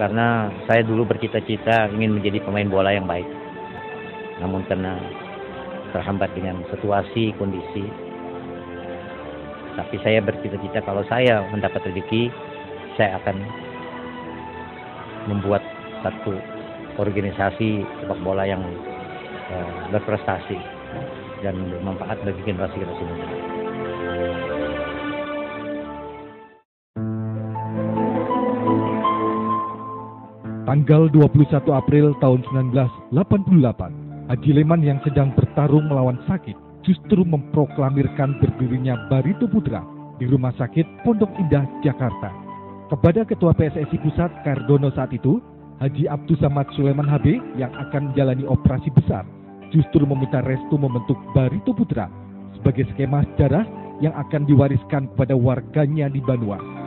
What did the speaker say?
karena saya dulu bercita-cita ingin menjadi pemain bola yang baik. Namun karena terhambat dengan situasi, kondisi, tapi saya bercita-cita kalau saya mendapat rezeki, saya akan membuat satu organisasi sepak bola yang uh, berprestasi dan bermanfaat bagi generasi-generasi muda. Tanggal 21 April tahun 1988, Haji Leman yang sedang bertarung melawan sakit justru memproklamirkan berdirinya Barito Putra di Rumah Sakit Pondok Indah, Jakarta. Kepada Ketua PSSI Pusat Kardono saat itu, Haji Abdus Samad Sulaiman HB yang akan menjalani operasi besar justru meminta restu membentuk Barito Putra sebagai skema sejarah yang akan diwariskan kepada warganya di Banua.